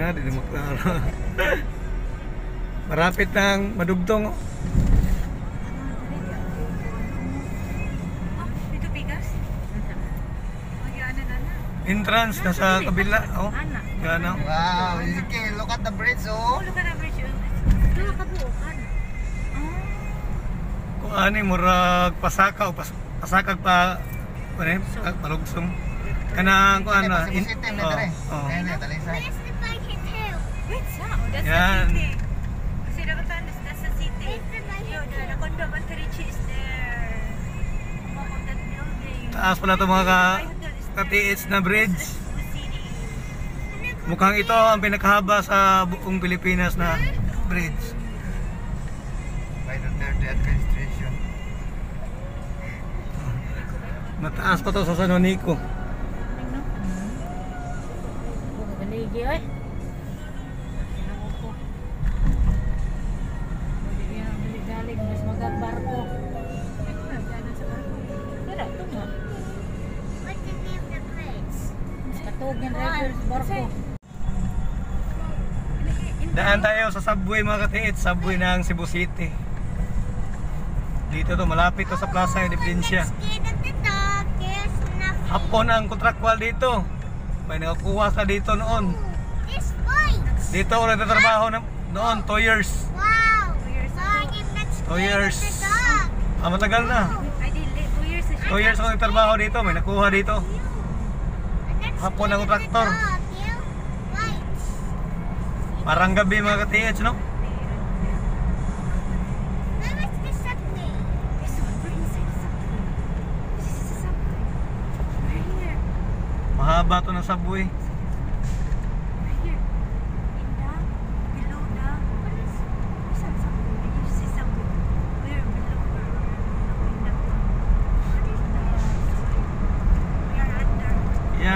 Nga, di mo klaro. Marapit ng madugtong. Ah? Ay, ano na. Entrance sa kabila. Oh. Gano. Wow, sige, look at the bridge, oh. Ulo ka na, Bridge. Duha ka buukan. Ah. Kung ani murag pasaka o pas, pasakag pa ano palugsong. Kanang kung ano. Dere. oh. Kaya na, talisa. That's Yan. the city. Kasi nakatan, that's the city. Yo, the, the condo Manterichi is there. Of that building. Taas pala ito mga ka, is katiits na bridge. Mukhang ito ang pinakahaba sa buong Pilipinas na bridge. By Duterte administration. Mataas pa to sa San Juanico. Baligi ay. Driver sa barko. Daan tayo sa subway mga katiits, subway ng Cebu City. Dito to, malapit to sa Plaza Independencia. Hapon ang kontrakwal dito. May nakakuha ka dito noon. Dito ako nagtatrabaho na, noon, 2 years. Two years. Ah, matagal na. Ay, di, di, two years na siya. 2 years ako nagtrabaho dito, may nakuha dito. Hapon ang traktor. Parang gabi mga katiits, no? This one, we're inside the subway. This is the subway. We're here. Mahaba to ng subway. We're here. In the, below the, what is, where's that subway? Can you see subway? We're below, we're, we're in the, what is the